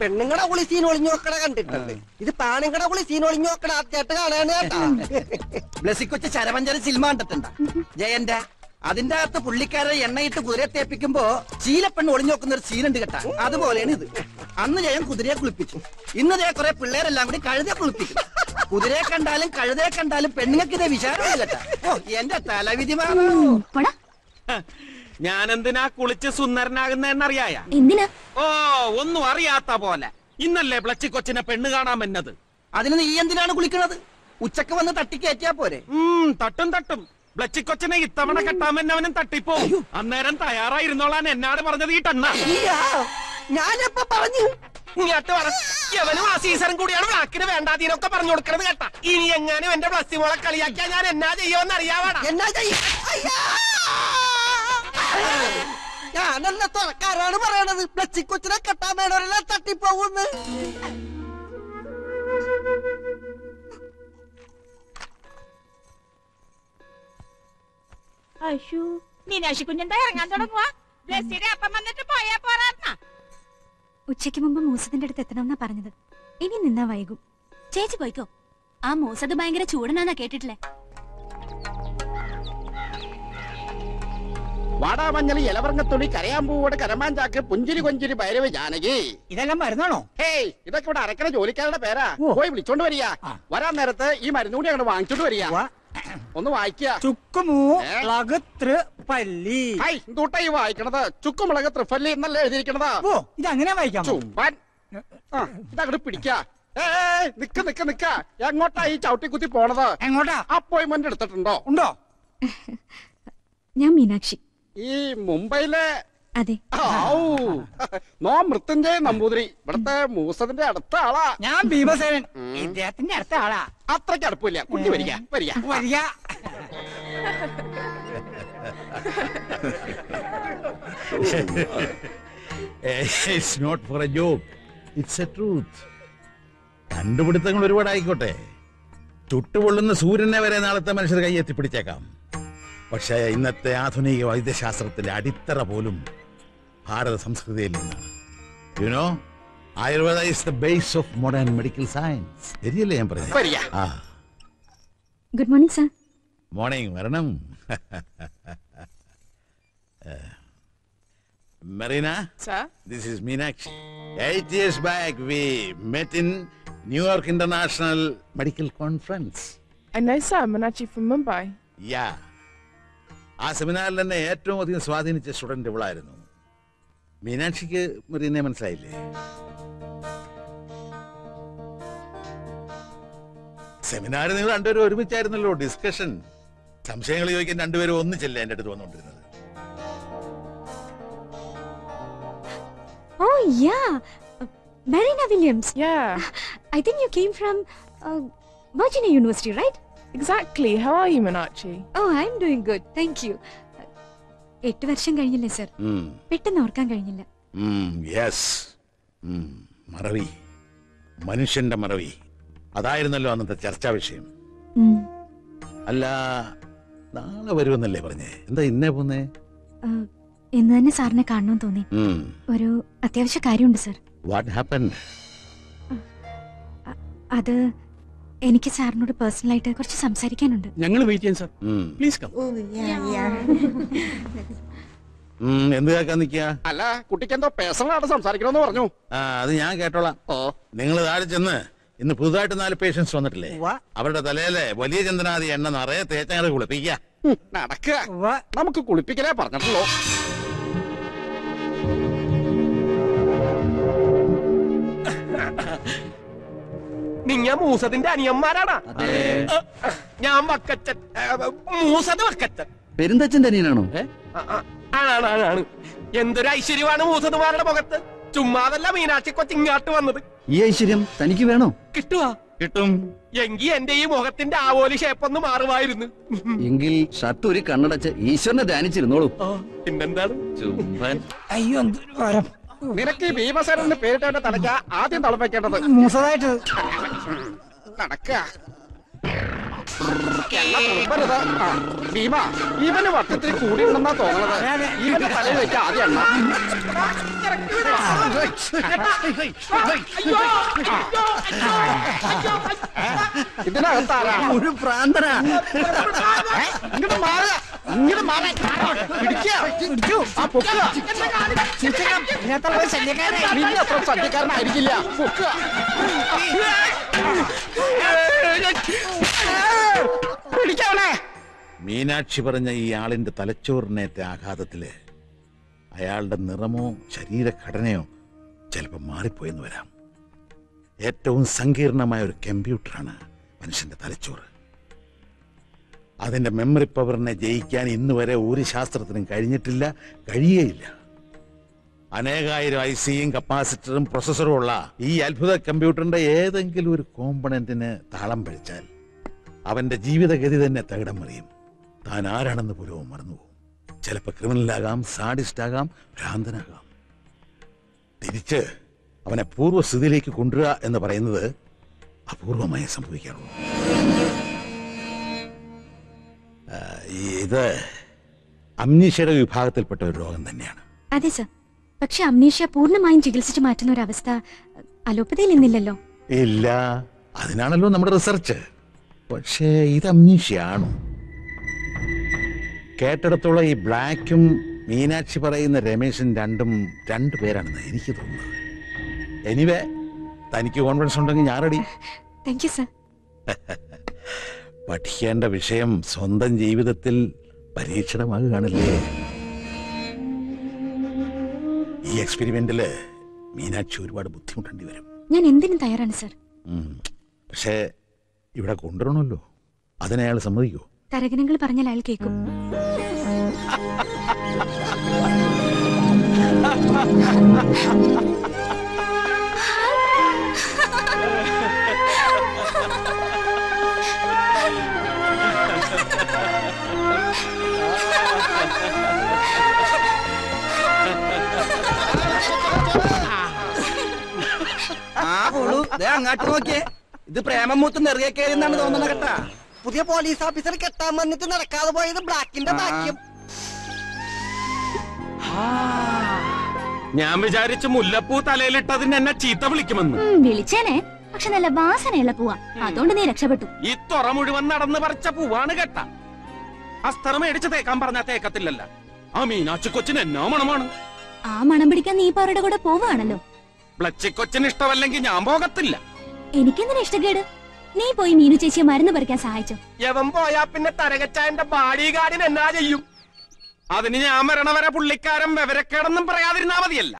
പെണ്ണുങ്ങടെ കുളി സീൻ ഒളിഞ്ഞു നോക്കണ കണ്ടിട്ടുണ്ട്. ഇത് പാണുങ്ങടെ കുളി സീൻ ഒളിഞ്ഞു നോക്കണ ആദ്യമായിട്ട് കാണാണ് കേട്ടാ. ബ്ലസ്സിക്കൊച്ച് ചരപഞ്ചര സിനിമ കണ്ടിട്ടുണ്ട? ജയന്റെ അതിന്റെ അകത്ത് പുള്ളിക്കാരെ എണ്ണയിട്ട് കുതിരയെ തേപ്പിക്കുമ്പോ ചീലപ്പെണ്ണ് ഒളിഞ്ഞു നോക്കുന്ന ഒരു സീനുണ്ട് കേട്ടാ. അതുപോലെയാണ് ഇത്. അന്ന് ജയൻ കുതിരയെ കുളിപ്പിച്ചു. ഇന്ന് ദേ കുറെ പിള്ളേരെല്ലാം കൂടി കഴുതെ കുളിപ്പിക്കും കുതിരയെ കണ്ടാലും കഴുതയെ കണ്ടാലും പെണ്ണുങ്ങൾക്ക് ഇതേ വിചാരമില്ല കേട്ടാ. ഓ എന്റെ തലവിധി മാറോ ഞാൻ എന്തിനാ കുളിച്ച് സുന്ദരനാകുന്നറിയായ എന്തിനാ? ഓ ഒന്നും അറിയാത്ത പോലെ. ഇന്നല്ലേ പ്ലച്ചി കൊച്ചിനെ പെണ്ണ് കാണാൻ വന്നത്. അതിന് നീ എന്തിനാണ് കുളിക്കുന്നത് ഉച്ചയ്ക്ക് വന്ന് തട്ടിക്കയറ്റിയാ പോരെ. ഉം തട്ടും തട്ടും. ബ്ലച്ചി കൊച്ചിനെ ഇത്തവണ കെട്ടാമെന്നവനും തട്ടിപ്പോ അന്നേരം തയ്യാറായിരുന്നോളാൻ എന്നാട് പറഞ്ഞത് ഈ ടണ്ണ ഞാനെപ്പ പറഞ്ഞു. ഇങ്ങോട്ട് ആ സീസണും കൂടിയാണ് ബ്ലാക്കിന് വേണ്ടാതീനൊക്കെ പറഞ്ഞു കൊടുക്കണത് കേട്ടാ. ഇനി എങ്ങാനും എന്റെ പ്ലസ് മോളെ കളിയാക്കിയാ ഞാൻ എന്നാ ചെയ്യുമെന്ന് അറിയാവാടാ. എന്നാ ചെയ്യാ? അയ്യാ! ഞാനല്ല തുറക്കാരാണ് പറയണത്. പ്ലച്ചിക്കൊച്ചിനെ കെട്ടാൻ വേണവരെല്ലാം തട്ടിപ്പോകുന്ന്. അശു മീനാശി കുഞ്ഞെന്താ ഇറങ്ങാൻ തുടങ്ങുവാ? ബ്ലസ്സിയുടെ അപ്പം വന്നിട്ട് പോയാ പോരാ ഉച്ചയ്ക്ക് മുമ്പ് മൂസത്തിന്റെ അടുത്ത് എത്തണമെന്നാ പറഞ്ഞത്. ഇനി നിന്നാ വൈകും. ചേച്ചി പോയിക്കോ. ആ മൂസത് ഭയങ്കര ചൂടനാന്നാ കേട്ടിട്ടില്ലേ? വാടാമഞ്ഞളി ഇലവർങ്ങത്തുള്ളി കരയാമ്പൂവോട് കരമാഞ്ചാക്ക് പുഞ്ചിരി കൊഞ്ചിരി ഭൈരവ ജാനകി. ഇതെല്ലാം മരുന്നാണോ? ഹേയ് ഇതൊക്കെ ഇവിടെ അരക്കണ ജോലിക്കാരുടെ പേരാ. പോയി വിളിച്ചോണ്ട് വരിക. വരാൻ നേരത്ത് ഈ മരുന്നുകൂടി അങ്ങോട്ട് വാങ്ങിച്ചോണ്ട് വരിക. ഒന്ന് വായിക്കുക. ചുക്കുമൂ ഏ? പ്ലകതൃ പല്ലി. ഹൈ എന്തൂട്ടാ ഈ വായിക്കണത്? ചുക്കുമുളക് ത്രിഫല്ലി എന്നല്ലേ എഴുതിയിരിക്കണത്? ഓ ഇതങ്ങനെ വായിക്കാം ചുമ്പാൻ ആ ഇതങ്ങോട്ട് പിടിക്ക. നിക്ക നിക്ക നിക്ക. എങ്ങോട്ടാ ഈ ചവിട്ടി കുത്തി പോണത്? എങ്ങോട്ടാ? അപ്പോയിന്റ്മെന്റ് എടുത്തിട്ടുണ്ടോ? ഉണ്ടോ? ഞാൻ മീനാക്ഷി. ഈ മുംബൈയിലെ അതെ. നോ മൃത്യുഞ്ജയ നമ്പൂതിരി. ഇവിടത്തെ മൂസത്തിന്റെ അടുത്ത ആളാ. ഞാൻ ഭീമസേനൻ. ഇദ്ദേഹത്തിന്റെ അടുത്ത ആളാ. അത്രയ്ക്ക് അടുപ്പില്ല കുട്ടി വരിക വരിക. വരിക. It's not for a job it's a truth കണ്ടുപിടുത്തങ്ങൾ ഒരുപാട് ആയിക്കോട്ടെ ചുട്ടുപൊള്ളുന്ന സൂര്യനെ വരെ നാളത്തെ മനുഷ്യർ കൈ എത്തിപ്പിടിച്ചേക്കാം പക്ഷേ ഇന്നത്തെ ആധുനിക വൈദ്യശാസ്ത്രത്തിന്റെ അടിത്തറ പോലും ഭാരത സംസ്കൃതിയിൽ നിന്നാണ് you know Ayurveda is the base of modern medical science ശരിയല്ലേ ഞാൻ പറഞ്ഞത് വരിക ആ ഗുഡ് മോർണിംഗ് സാർ മോർണിംഗ് വരണം Marina? Sir? This is Meenakshi. Eight years back, we met in New York International Medical Conference. I know sir, Manachi from Mumbai. Yeah. ആ സെമിനാറിൽ തന്നെ ഏറ്റവും അധികം സ്വാധീനിച്ച സ്റ്റുഡന്റ് ഇവളായിരുന്നു. മീനാക്ഷിക്ക് മരീനെ മനസ്സിലായില്ലേ? സെമിനാർ നിങ്ങൾ രണ്ടുപേരും ഒരുമിച്ചായിരുന്നല്ലോ ഡിസ്കഷൻ സംശയങ്ങൾ ചോദിക്കാൻ രണ്ടുപേരും ഒന്നിച്ചല്ലേ എന്റെ അടുത്ത് വന്നുകൊണ്ടിരുന്നത്. ഓ yeah Marina Williams yeah I think you came from Virginia university right exactly. How are you, Manachi? Oh I am doing good thank you എട്ട് വർഷം കഴിഞ്ഞില്ലേ സർ. പെട്ടെന്ന് ഓർക്കാൻ കഴിഞ്ഞില്ല. യെസ് മറവി. മനുഷ്യന്റെ മറവി. അതായിരുന്നല്ലോ അന്നത്തെ ചർച്ചാ വിഷയം. ഉം. അല്ല നാളെ വരുമെന്നല്ലേ പറഞ്ഞേ? എന്താ ഇന്നേ പോന്നേ? ആ, ഇന്ന് തന്നെ സാറിനെ കാണണമെന്ന് തോന്നി. ഒരു അത്യാവശ്യ കാര്യമുണ്ട് സർ വാട്ട് ഹാപ്പൻ അത് എനിക്ക് സാറിനോട് പേഴ്സണൽ പേഴ്സണലായിട്ട് കുറച്ച് സംസാരിക്കാനുണ്ട്. ഞങ്ങൾ വെയിറ്റ് ചെയ്യാൻ സാർ പ്ലീസ് കം എന്ത് കേൾക്കാൻ നിക്ക അല്ല കുട്ടിക്ക് എന്തോ പേഴ്സണലായിട്ട് സംസാരിക്കണമെന്ന് പറഞ്ഞു. ആ അത് ഞാൻ കേട്ടോളാം. ഓ. നിങ്ങൾ താഴെ ചെന്ന് ഇന്ന് പുതുതായിട്ട് നാല് പേഷ്യൻസ് വന്നിട്ടില്ലേ? അവരുടെ തലയിലെ വലിയ ചന്ദനാദി എണ്ണ നിറയെ തേച്ചങ്ങട് കുളിപ്പിക്കുക നടക്കുക. നമുക്ക് കുളിപ്പിക്കലേ പറഞ്ഞിട്ടുള്ളൂ. മൂസത്തിന്റെ അനിയന്മാരാണ്. ഞാൻ വക്കച്ചൻ. മൂസത് വക്കച്ചൻ. പെരുന്തച്ഛന്റെ അനിയനാണോ? ആ, ആ, ആണ് ആണ് ആണ്. എന്തൊരു ഐശ്വര്യമാണ് മൂസതുമാരുടെ മുഖത്ത്. ചുമ്മാതല്ല മീനാക്ഷി കൊച്ചിങ്ങാട്ട് വന്നത്. ഈ ഐശ്വര്യം തനിക്ക് വേണോ? കിട്ടുവാ. കിട്ടും. എങ്കി എന്റെ ഈ മുഖത്തിന്റെ ആവോലി ഷേപ്പൊന്ന് മാറുമായിരുന്നു. എങ്കിൽ ഷർട്ട് ഒരു കണ്ണടച്ച് ഈശ്വരനെ ധ്യാനിച്ചിരുന്നോളൂ. പിന്നെന്താണ്? അയ്യോ നിനക്ക് ഭീമസേനന്റെ പേരിട്ടവന്റെ തലയ്ക്ക ആദ്യം തളപ്പിക്കേണ്ടത്. മൂസതായിട്ട് ആ, ഭീമ ഇവന് വട്ടത്തിൽ കൂടി ഉണ്ടെന്നാ തോന്നണത്. ഇവന്റെ തലയിൽ വെച്ച ആദ്യം എണ്ണ. ഇതിനകത്താരാ? ഒരു പ്രാന്തനാ. ഇങ്ങോട്ട് മാറുക ഇങ്ങോട്ട് മാറാ. പിടിക്കുക പിടിക്കൂ ആ പൊക്കുക. നിന്നെ അത്ര സദ്യക്കാരനായിരിക്കില്ല പൊക്കുക പിടിക്കവനെ മീനാക്ഷി പറഞ്ഞ ഈ ആളിന്റെ തലച്ചോറിനേറ്റ ആഘാതത്തിൽ അയാളുടെ നിറമോ ശരീരഘടനയോ ചിലപ്പോൾ മാറിപ്പോയെന്ന് വരാം. ഏറ്റവും സങ്കീർണമായ ഒരു കമ്പ്യൂട്ടറാണ് മനുഷ്യന്റെ തലച്ചോറ്. അതിന്റെ മെമ്മറി പവറിനെ ജയിക്കാൻ ഇന്നുവരെ ഒരു ശാസ്ത്രത്തിനും കഴിഞ്ഞിട്ടില്ല കഴിയേയില്ല. അനേകായിരം ഐ സിയും കപ്പാസിറ്ററും പ്രൊസസ്സറും ഉള്ള ഈ അത്ഭുത കമ്പ്യൂട്ടറിന്റെ ഏതെങ്കിലും ഒരു കോമ്പണന്റിന് താളം പഴിച്ചാൽ അവന്റെ ജീവിതഗതി തന്നെ തകിടം മറിയും. താൻ ആരാണെന്ന് പോലും മറന്നുപോകും. ചിലപ്പോൾ ക്രിമിനലാകാം സാഡിസ്റ്റാകാം ഭ്രാന്തനാകാം. തിരിച്ച് അവനെ പൂർവസ്ഥിതിയിലേക്ക് കൊണ്ടുവരിക എന്ന് പറയുന്നത് അപൂർവമായി സംഭവിക്കാറുള്ളൂ ഇത് അമ്നീഷയുടെ വിഭാഗത്തിൽപ്പെട്ട ഒരു രോഗം തന്നെയാണ്. അതെ സർ. പക്ഷെ അമ്നീഷ്യ പൂർണമായും ചികിത്സിച്ചു മാറ്റുന്ന ഒരു അവസ്ഥ അലോപ്പതയിൽ നിന്നില്ലല്ലോ. ഇല്ല. അതിനാണല്ലോ നമ്മുടെ റിസർച്ച്. പക്ഷേ ഇത് അമ്നീഷയാണോ? കേട്ടിടത്തോളം ഈ ബ്ലാക്കും മീനാക്ഷി പറയുന്ന രമേശൻ രണ്ടും രണ്ടു പേരാണെന്ന് എനിക്ക് തോന്നുന്നത് എനിവേ തനിക്ക് കോൺഫിഡൻസ് ഉണ്ടെങ്കിൽ ഞാൻ റെഡി താങ്ക് യു സർ പഠിക്കേണ്ട വിഷയം സ്വന്തം ജീവിതത്തിൽ പരീക്ഷണമാകുകയാണല്ലേ? ഈ എക്സ്പെരിമെന്റിൽ മീനാക്ഷി ഒരുപാട് ബുദ്ധിമുട്ടേണ്ടി വരും. ഞാൻ എന്തിനും തയ്യാറാണ് സർ. പക്ഷേ ഇവിടെ കൊണ്ടുവരണമല്ലോ. അയാൾ സമ്മതിക്കോ? തരകനങ്ങൾ പറഞ്ഞാൽ അയാൾ കേൾക്കും. അങ്ങാട്ട് നോക്കിയേ. ഇത് പ്രേമം മൂത്ത് നെറിയ കയറി എന്നാണ് തോന്നുന്നത് കേട്ടാ. പുതിയ പോലീസ് ഓഫീസർ കെട്ടാൻ വന്നിട്ട് നടക്കാതെ പോയത് ബ്ലാക്കിന്റെ ഭാഗ്യം. ഞാൻ വിചാരിച്ചു മുല്ലപ്പൂ തലയിലിട്ടതിന് എന്നെ ചീത്ത വിളിക്കുമെന്ന്. വിളിച്ചേനെ. പക്ഷെ നല്ല വാസനയുള്ള പൂവ. അതുകൊണ്ട് നീ രക്ഷപ്പെട്ടു. ഈ തുറ മുഴുവൻ നടന്ന് പറിച്ച പൂവാണ് കേട്ട. അസ്തറ മേടിച്ച് തേക്കാൻ പറഞ്ഞ തേക്കത്തില്ലല്ല. ആ മീനാച്ചി കൊച്ചിന് എന്നോ മണമാണ്? ആ മണം പിടിക്കാൻ നീ പാറയുടെ അവരുടെ കൂടെ പോവുകയാണല്ലോ. ബ്ലച്ചി കൊച്ചിന് ഇഷ്ടമല്ലെങ്കിൽ ഞാൻ പോകത്തില്ല. എനിക്കെന്തിനാ ഇഷ്ടക്കേട്? നീ പോയി മീനു ചേച്ചിയെ മരുന്ന് പറിക്കാൻ സഹായിച്ചു. യവൻ പോയാ പിന്നെ തരകച്ചായന്റെ ബാഡി ഗാർഡിന് എന്നാ ചെയ്യും? അതിന് ഞാൻ മരണവരെ പുള്ളിക്കാരൻ വിവരക്കേടൊന്നും പറയാതിരുന്നാ മതിയല്ല.